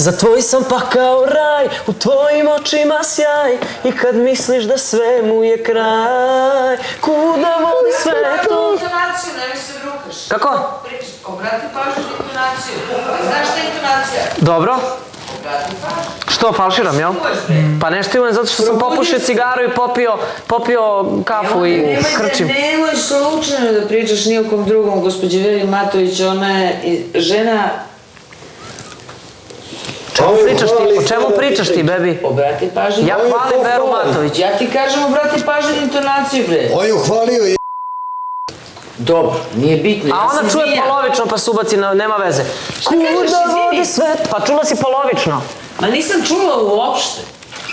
Za tvoj sam pa kao raj, u tvojim očima sjaj I kad misliš da svemu je kraj Kuda vodi sve to? intonaciju, se brukaš. Kako? Obrati pažnju na intonaciju. Znaš šta je intonacija? Dobro. Što, falširam, jel? Pa nešto imam zato što sam popušio cigaru i popio, popio kafu i Nemoj da- krčim. Nemoj slučajno da pričaš ni o kom drugom, gospođe Veri Matović, ona je žena... Čemu pričaš ti? O čemu pričaš ti, bebi? Obrati pažnju. Ja hvalim Veru Matović. Ja ti kažem, obrati pažnju na intonaciju, bre. On ju hvalio i Dobro, nije bitno. A ja ona čuje polovično pa se ubaci, na, nema veze. kažeš, Kuda izvini? vodi svet? Pa čula si polovično. Ma nisam čula uopšte.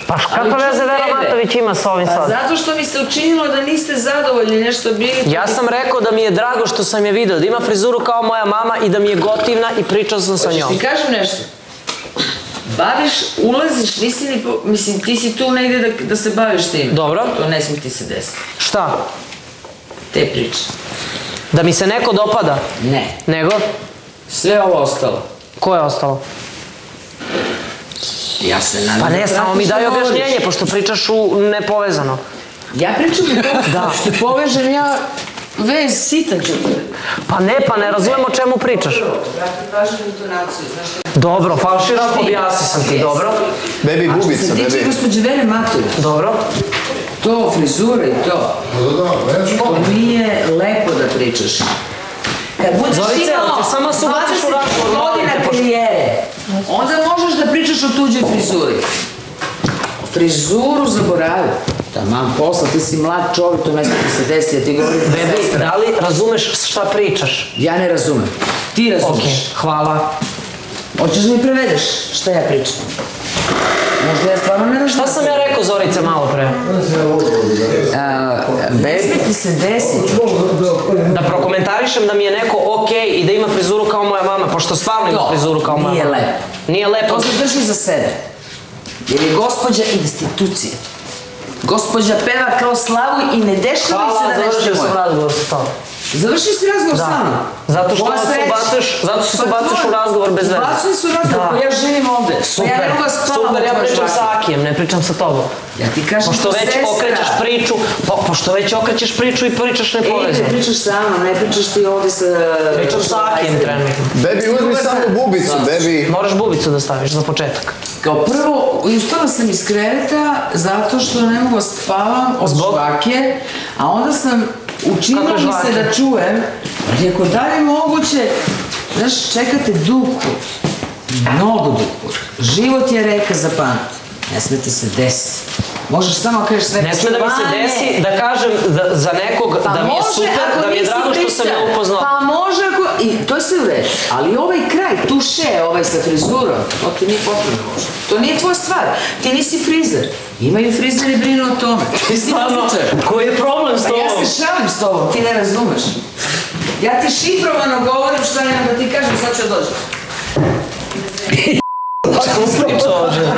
Pa čujem veze Vera. Matović ima sa ovim Pa sad? zato što mi se učinilo da niste zadovoljni nešto bili. Ja sam rekao da mi je drago što sam je video, da ima frizuru kao moja mama i da mi je gotivna i pričao sam sa Hoćeš njom. ti kažem nešto? Baviš, ulaziš, nisi ni, mislim, ti si tu negde da, da se baviš tim. Dobro. To ne smije ti se desiti. Šta? Te priče. Da mi se neko dopada? Ne. Nego? Sve ovo ostalo. Ko je ostalo? Ja se nadam. Pa da ne, samo mi daj objašnjenje, pošto pričaš u nepovezano. Ja pričam tome Da. što povežem ja vez sitan ću te. Pa ne, pa ne razumem o čemu pričaš. Dobro, falširam, objasni sam ti, dobro? bebi A što bubica, se tiče bebi. gospođe Vere Matović, Dobro. to frizura i to, to nije lepo da pričaš. Kad budeš Zorice, imao hoćeš samo se ubaciš u 20 razgovor, godina karijere, onda možeš da pričaš o tuđoj frizuri. Frizuru zaboravi. Taman posla, ti si mlad čovjek, to ne smije ti se desiti, ja ti govorim da Bebi, sestra. da li razumeš šta pričaš? Ja ne razumem. Ti Ok, razumeš. hvala. Hoćeš da mi prevedeš šta ja pričam? Možda ja stvarno ne razumem. Šta sam ja rekao Zorice malo pre? Ne smije ti se desiti. Da prokomentarišem da mi je neko ok i da ima frizuru kao moja mama, pošto stvarno ima frizuru kao moja nije mama. lepo. Nije lepo. To zadrži za sebe. Jer je gospođa institucija. Gospođa peva kao slavu i ne dešava ih se Hvala, da nešto završio sam razgovor sa tobom. Završi si razgovor Da. sa mnom. Zato što se ubaciš- zato što se Pa tvoj- u razgovor bez veze. Se u razgovor, Da. pa ja živim ovde. Super, Pa ja ne spavam super, ja pričam sa Akijem, ne pričam sa tobom. Ja ti kažem Pošto već sestra. okrećeš priču, po, pošto već okrećeš priču i pričaš E, ne nepovezano. pričaš sa mnom, ne pričaš ti ovde sa... Pričam sa Akijem trenutno. Bebi, uzmi samo bubicu, bebi. Moraš bubicu da staviš za početak. Kao prvo, ustala sam iz kreveta zato što ne mogu da spavam od Zbog? žvake, a onda sam učinila mi se da čujem, rekao, da li je moguće, znaš, čekate dug put, mnogo dug put. Život je reka za pamet, ne sme ti se desiti. Možeš samo kažeš sve Ne sme da mi se desi da kažem da, za nekog Pa da mi je može, super, da mi je drago što sam je upoznao. Pa može. I to je sve u redu. Ali ovaj kraj, tuše, ovaj sa frizurom, to ti nije potrebno možda. To nije tvoja stvar. Ti nisi frizer. Imaju frizeri brinu o tome. Ti si muzičar. koji je problem s Pa ja tobom? se šalim s tobom, ti ne razumeš. Ja ti šifrovano govorim šta imam da ti kažem, sad ću da dođem. Čemu priča ovdje?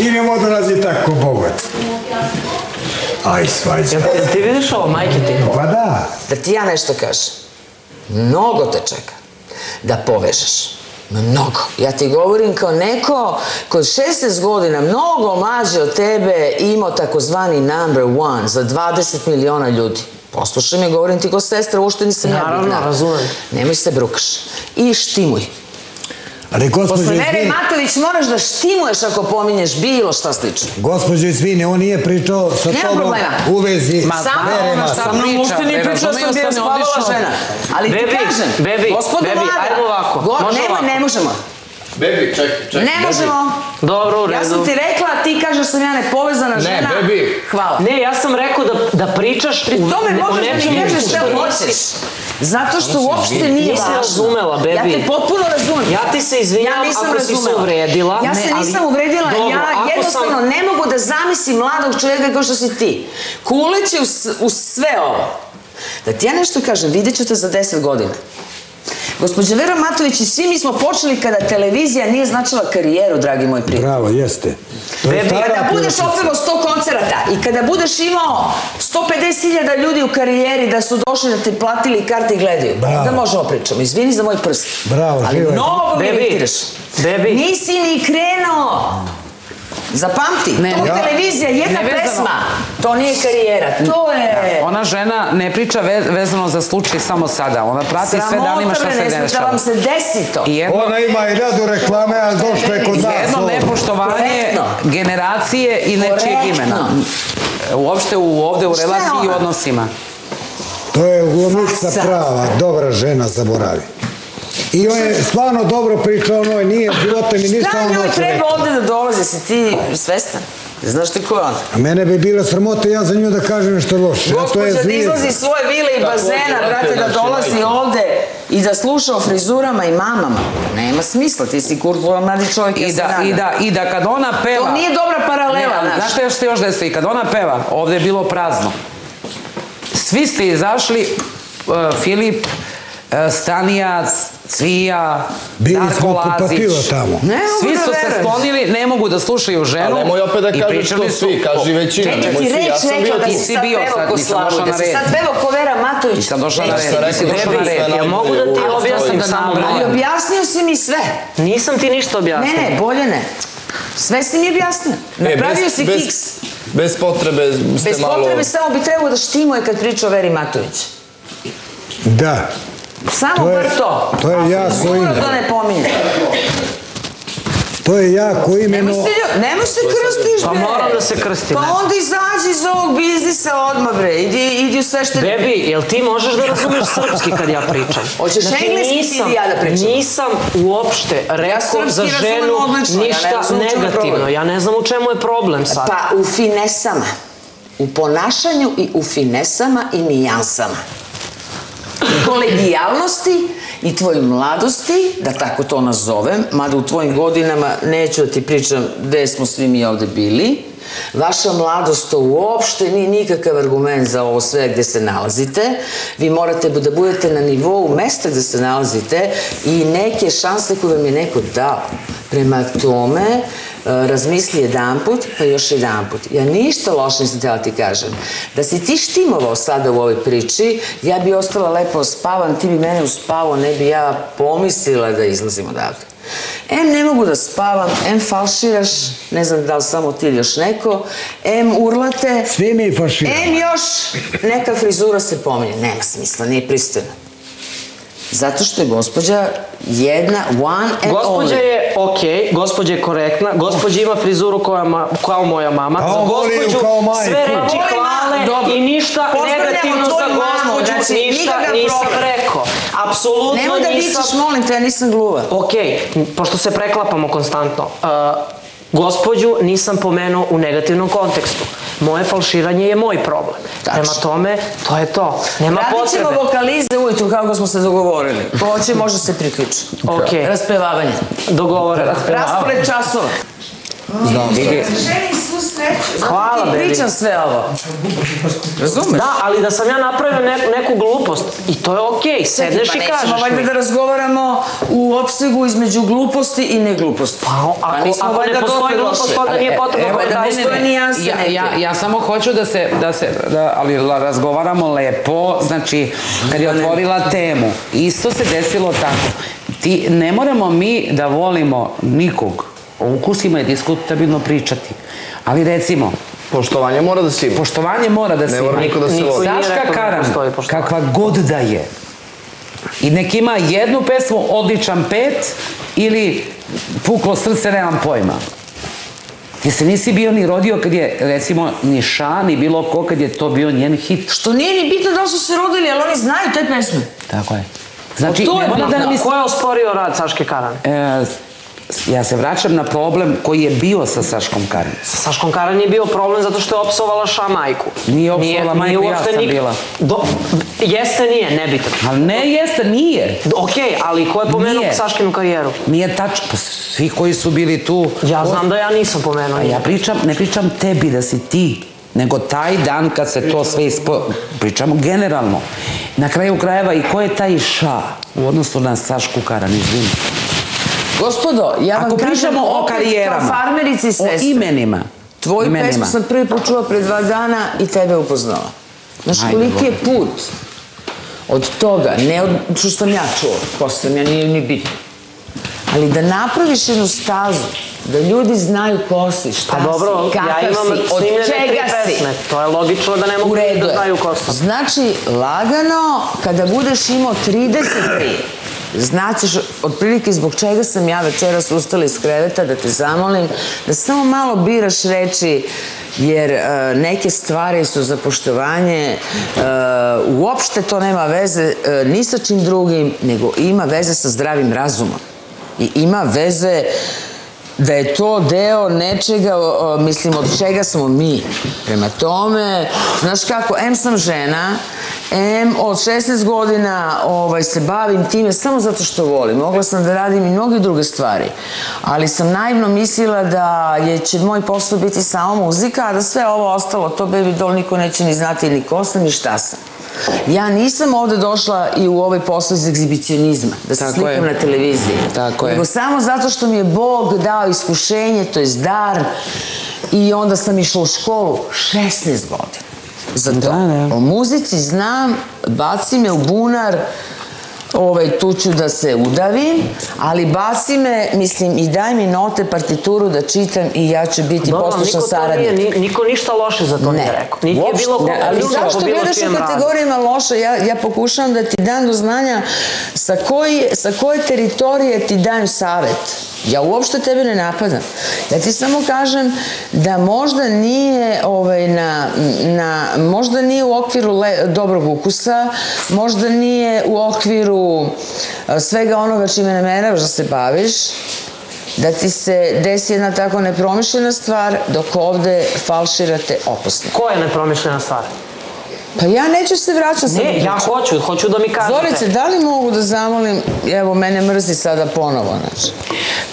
Idemo da nas je tako bogat. Aj, svađa. Jel ti- ti vidiš ovo, majke ti? Pa da. Da ti ja nešto kažem. Mnogo te čeka da povežeš. Mnogo. Ja ti govorim kao neko koji 16 godina, mnogo mlađe od tebe, imao takozvani number one za 20 miliona ljudi. Poslušaj me, govorim ti ko sestra, uopšte nisam ja Naravno, bitna. razumem. Nemoj se brukaš. I štimuj. Ali gospođo, Posle Mere izvini, Matović moraš da štimuješ ako pominješ bilo šta slično. gospođo, izvini, on nije pričao sa Nema tobom problema. u vezi Ma, samo Mere ono šta Matović. Sa mnom uopšte nije bre, pričao, sam bio sam, je spavala žena. Ali ti Bebi, kažem, bebi, gospodo bebi, Vlada, ajmo ovako, nemoj, ovako. ne možemo. Bebi, čekaj, čekaj. Ne možemo. Dobro, u redu. Ja sam ti rekla, ti kažeš da sam ja nepovezana žena. bebi. Hvala. Ne, ja sam rekao da, da pričaš Pri tome možeš da mi kažeš šta nisi- hoćeš. Zato što uopšte nije Nisi važno. razumela, bebi. Ja te potpuno razumem. Ja ti se Ja nisam ako si se razumela. uvredila. Ja Ne, se nisam uvredila, Dobro, ja jednostavno sam- ne mogu da zamislim mladog čovjeka kao što si ti. Kuleće u, sve ovo. Da ti ja nešto kažem, vidjet ću te za 10 godina. Gospođa Vera Matović i svi mi smo počeli kada televizija nije značila karijeru, dragi moj prijatelj. Bravo, jeste. To je Bebi, Kada budeš otpevao 100 koncerata i kada budeš imao 150.000 ljudi u karijeri da su došli da te platili i karte i gledaju, Bravo. da možemo pričamo. Izvini za moj prst. Bravo, Ali živaj. mnogo iritiraš. Bebi. Nisi ni krenuo. Zapamti, Ne, to ja- televizija, jedna pesma. To nije karijera, to je... Ona žena ne priča ve- vezano za slučaj samo sada. Ona prati sve danima šta Sramota, se da dešava. vam se desi to. Jedno, Ona ima i radu reklame, a došla je kod nas. jedno nepoštovanje Korektno. generacije i nečijeg Korektno. imena. Uopšte u, ovde u relaciji i odnosima. To je glumica Faca. prava, dobra žena, zaboravi. I on je stvarno dobro pričao, ono nije života mi ništa Šta on njoj hoće treba ovde da dolazi, si ti svestan? Znaš ti ko je ona? A mene bi bila sramota ja za nju da kažem nešto loše. a to je Gospođa da izlazi iz svoje vile i bazena, brate, da znači, dolazi ovde i da sluša o frizurama i mamama. Nema smisla, ti si kurkulan mladi čovjek. I da, i, da, I da kad ona peva... To nije dobra paralela, Ne, znaš. Znaš šta još desi? Kad ona peva, ovde je bilo prazno. Svi ste izašli, uh, Filip, uh, Stanija, Cvija, Bili Darko smo Lazić. Tamo. Ne Svi da su se sklonili, ne mogu da slušaju ženu. Ali nemoj opet da kažeš to su svi, kaži većina. Čekaj ti ja reč sam bio rekla da tu. si Ti si sad bio pevao sad, ko nisam došla Slavu, na da si sad pevao ko Vera Matović. Nisam došla na red, nisi došla na red. Ja mogu da ti objasnim Australiji. samo Ali objasnio si mi sve. Nisam ti ništa Ne, objasnio. ne, bolje ne. Sve si mi objasnio. E, Napravio bez- si bez- kiks. Bez potrebe ste Bez malo... potrebe samo bi trebao da štimuje kad priča o Veri Matović. Da. Samo To je- bar to. to je jako ime. to ne pominje. To je jako Nemoj imeno... se, lju- nemoj se krstiš, Pa bre. moram da se krstim, Pa ne. onda izađi iz ovog biznisa odmah, bre. Idi, idi u sve što... Bebi, jel ti možeš da razumeš srpski kad ja pričam? Hoćeš engleski ti ja da pričam? Nisam uopšte rekao srpski za ženu odlično, ja ne ništa čemu je negativno. Ja ne znam u čemu je problem sad. Pa u finesama. U ponašanju i u finesama i nijansama. Kolegijalnosti i tvojoj mladosti, da tako to nazovem, mada u tvojim godinama neću da ti pričam gde smo svi mi ovde bili, Vaša mladost to uopšte nije nikakav argument za ovo sve gde se nalazite. Vi morate da budete na nivou mesta gde se nalazite i neke šanse koje vam je neko dao. Prema tome, razmisli jedan put, pa još jedan put. Ja ništa loše nisam htjela ti kažem. Da si ti štimovao sada u ovoj priči, ja bi ostala lepo spavan, ti bi mene uspavao, ne bi ja pomislila da izlazim odavde. Em ne mogu da spavam, em falširaš, ne znam da li samo ti ili još neko, em urlate, Svi mi faširamo. em još neka frizura se pominje. Nema smisla, nije pristojno. Zato što je gospođa jedna, one and Gospođa only. je okej, gospođa je korektna, gospođa ima frizuru koja ma, kao moja mama. Kao za voli ju gospođu kao majku. sve reči hvale dobro. i ništa negativno za tvoju mamu, gospođu, znači, ništa nisam problem. rekao. Apsolutno Nemoj da nisam... vičeš, molim te, ja nisam gluva. Ok, pošto se preklapamo konstantno, uh, gospođu nisam pomenuo u negativnom kontekstu. Moje falširanje je moj problem. Tačno. Prema tome, to je to. Nema Radit ćemo potrebe. vokalize ujutru kako smo se dogovorili. Ko hoće može se priključi. Ok. Raspevavanje. Dogovoreno. Raspored časova. Znam, vidi. Hvala, baby. pričam sve ovo. Razumeš? Da, ali da sam ja napravio neku, neku glupost, i to je okej, sedneš pa i kažeš nećemo valjda mi. da razgovaramo u opsegu između gluposti i negluposti. Pa, ako- nismo ako ne postoji glupost, onda nije potrebno Evo, da postoje nijanse ja, neke. ja, ja samo hoću da se, da se da, ali razgovaramo lepo, znači, kad je otvorila temu, isto se desilo tako. Ti, ne moramo mi da volimo nikog, o ukusima je diskutabilno pričati, ali recimo, Poštovanje mora da se ima. poštovanje mora da se Ne mora ima. niko da se voli. Saška da Karan, kakva god da je, i nek ima jednu pesmu, odličan pet, ili puklo srce, nemam pojma. Ti se nisi bio ni rodio kad je, recimo, ni Ša, ni bilo ko kad je to bio njen hit. Što nije ni bitno da su se rodili, ali oni znaju te pesme. Tako je. Znači, to je ne mora da bitno. nam Ko je osporio rad Saške Karane? E, ja se vraćam na problem koji je bio sa Saškom Karin. Sa Saškom Karan je bio problem zato što je opsovala ša majku. Nije opsovala majku, ja sam nik- bila. Do, jeste, nije, nebitno. Ali ne, jeste, nije. Okej, ali ko je pomenuo Nije. Saškinu karijeru? Nije tačno. Pa svi koji su bili tu... Ja znam da ja nisam pomenuo. A ja pričam, ne pričam tebi da si ti, nego taj dan kad se to sve ispo... Pričamo generalno. Na kraju krajeva i ko je taj ša u odnosu na Sašku Karan, izvini. Gospodo, ja vam Ako pričamo o karijerama, kao farmerici i o imenima, Tvoju imenima. pesmu sam prvi put čula pre dva dana i tebe upoznala. Znaš koliki je put od toga, ne od što sam ja čula, ko sam ja, nije ni bitno. Ali da napraviš jednu stazu, da ljudi znaju ko si, šta Pa dobro, si, ja kakav imam si, od čega si. To je logično da ne mogu da znaju ko sam. Znači, lagano, kada budeš imao 33, znaćeš otprilike zbog čega sam ja večeras ustala iz kreveta da te zamolim da samo malo biraš reči jer e, neke stvari su za poštovanje e, uopšte to nema veze e, ni sa čim drugim nego ima veze sa zdravim razumom i ima veze da je to deo nečega, mislim, od čega smo mi. Prema tome, znaš kako, em sam žena, em od 16 godina ovaj, se bavim time samo zato što volim. Mogla sam da radim i mnoge druge stvari, ali sam naivno mislila da je, će moj posao biti samo muzika, a da sve ovo ostalo, to baby doll niko neće ni znati ni ko sam ni šta sam. Ja nisam ovde došla i u ovaj posao iz egzibicionizma, da se Tako slikam je. na televiziji. Tako je. Nego samo zato što mi je Bog dao iskušenje, to je dar i onda sam išla u školu 16 godina. Za to. Da, da. O muzici znam, baci me u bunar, ovaj, tu ću da se udavim, ali baci me, mislim, i daj mi note, partituru da čitam i ja ću biti Dobro, poslušan nije, saradnik. ni- niko ništa loše za to nije rekao. Niti je bilo koga ne, ali zašto gledaš u kategorijama loše? Ja, ja pokušavam da ti dam do znanja sa, koji, sa koje teritorije ti dajem savet. Ja uopšte tebe ne napadam. Ja ti samo kažem da možda nije ovaj, na, na, možda nije u okviru le, dobrog ukusa, možda nije u okviru svega onoga čime nameravaš da se baviš, da ti se desi jedna tako nepromišljena stvar, dok ovde falširate opasno. Ko je nepromišljena stvar? Pa ja neću se vraćati sad. Ne, ja hoću, hoću da mi kažete. Zorice, da li mogu da zamolim, evo, mene mrzi sada ponovo, znači.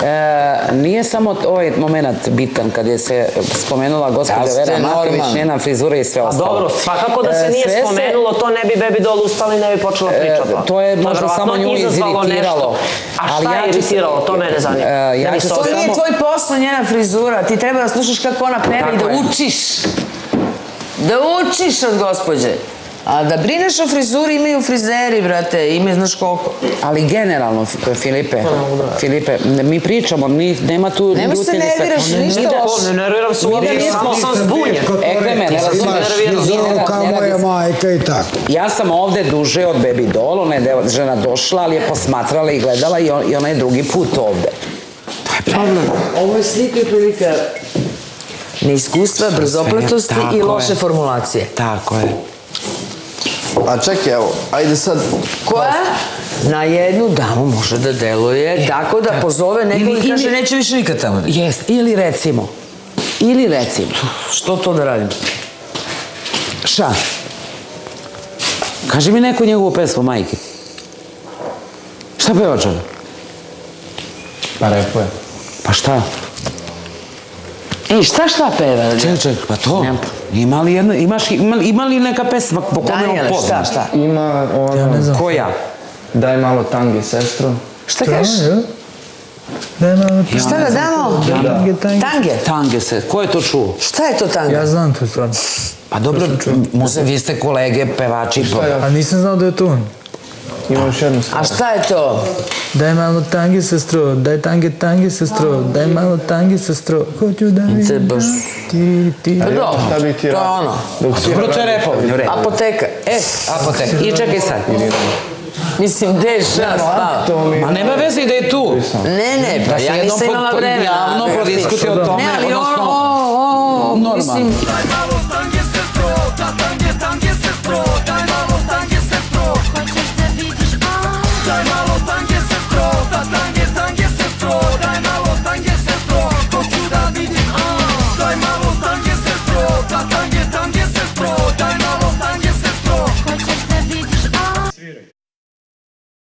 E, nije samo ovaj moment bitan kad je se spomenula gospođa Vera Matović, njena frizura i sve A ostalo. dobro, svakako da se E, nije sve spomenulo, to ne bi Baby Doll ustala i ne bi počela E, pričati. to je možda verovatno samo nju iziritiralo. A Ali šta ja je ću se- iritiralo, to mene zanima. E, ja To nije tvoj posao, njena frizura. Ti treba da slušaš kako ona peva i da učiš. Da učiš od gospođe. A da brineš o frizuri imaju frizeri, brate, ime znaš koliko. Ali generalno, Filipe, Filipe, ne- mi pričamo, ni, nema tu Nemoj se nerviraš, Mi ništa da- loše. Ne nerviram se Mi uopšte, da nismo- samo sam zbunjen. Ekreme, ne ne, kao ne moja majka i tako. Ja sam ovde duže od Baby Doll, ona je žena došla, ali je posmatrala i gledala i ona je drugi put ovde. To je problem. Ovo je slika i prilika neiskustva, brzopletosti i je. loše formulacije. Tako je. A čekaj, evo, ajde sad... Koja na jednu damu može da deluje tako da pozove nekog Ili- i kaže ili- neću više nikad tamo. Jes, ili recimo, ili recimo, Što to da radim? šta? Kaži mi neku njegovu pesmu, majke. Šta peva čovjek? Pa repo je. Pa šta? Ej, šta šta peva? Čekaj, čekaj, pa to. Nemam. Ima li, jedno, imaš, ima, li- ima li neka pesma po kome on Daniele, poznat? šta, šta? Ima ono... Koja? Daj malo tangi, sestro. Šta kažeš? Daj malo Šta da damo? tange, tange. Tange? Tange se, ko je to čuo? Šta je to tange? Ja znam tu stvar. Pa dobro, muze, vi ste kolege, pevači. Pa. A nisam znao da je to on. Ima još jednu stvar. A šta je to? Daj malo tange, sestro, daj tange, tange, sestro, daj malo tange, sestro, hoću da vidim. Te baš... Ti, ti. Pa dobro, Šta bi ti to je ono. Dobro, to je repo. Apoteka. E, Apotek. I čekaj sad. mislim, gde je šta mi... Ma nema veze i da je tu. Ne, ne, pa Da ja nisam imala vremena. javno da prodiskutuje pričam. o tome, Ne, ali odnosno- o, o, o, Normalno. mislim,